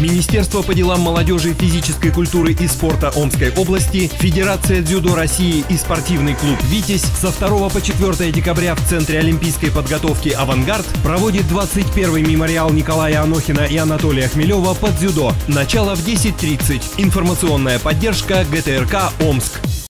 Министерство по делам молодежи, физической культуры и спорта Омской области, Федерация дзюдо России и спортивный клуб «Витязь» со 2 по 4 декабря в Центре олимпийской подготовки «Авангард» проводит 21-й мемориал Николая Анохина и Анатолия Хмелева под дзюдо. Начало в 10.30. Информационная поддержка ГТРК «Омск».